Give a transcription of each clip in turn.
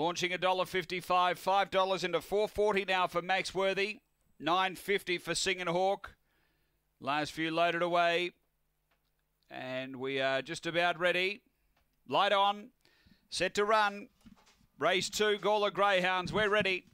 Launching $1.55, $5 into 440 now for Max Worthy. 950 for Singing Hawk. Last few loaded away. And we are just about ready. Light on. Set to run. Race two, Gawler Greyhounds. We're ready.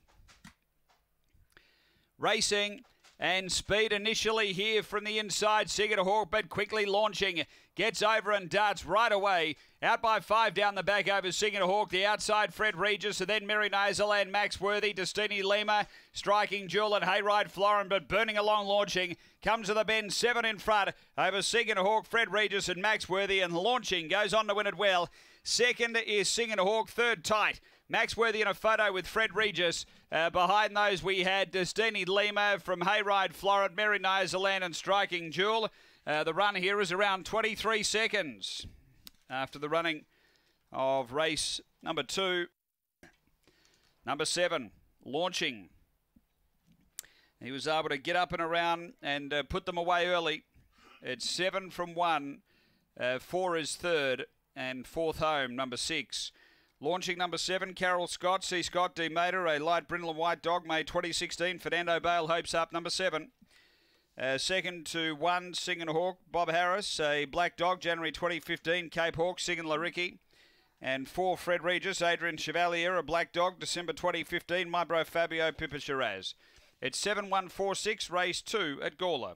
Racing. And speed initially here from the inside. Singing Hawk, but quickly launching. Gets over and darts right away. Out by five down the back over Singing Hawk. The outside, Fred Regis. And then Mary and Max Worthy. Destiny Lima striking Jewel and Hayride Florin, but burning along launching. Comes to the bend, seven in front over Singing Hawk, Fred Regis and Max Worthy. And launching goes on to win it well. Second is Singing Hawk. Third tight. Max Worthy in a photo with Fred Regis. Uh, behind those, we had Destiny Lima from Hayride, Florida, Mary Nozaland and Striking Jewel. Uh, the run here is around 23 seconds after the running of race number two. Number seven, launching. He was able to get up and around and uh, put them away early. It's seven from one. Uh, four is third and fourth home, number six. Launching number seven, Carol Scott. C. Scott D. Mater, a light brindle and white dog, May 2016. Fernando Bale hopes up, number seven. Uh, second to one, Singing Hawk, Bob Harris, a black dog, January 2015. Cape Hawk, Singing Laricki. And four, Fred Regis, Adrian Chevalier, a black dog, December 2015. My bro Fabio Pippa Shiraz. It's 7146, race two at Gawler.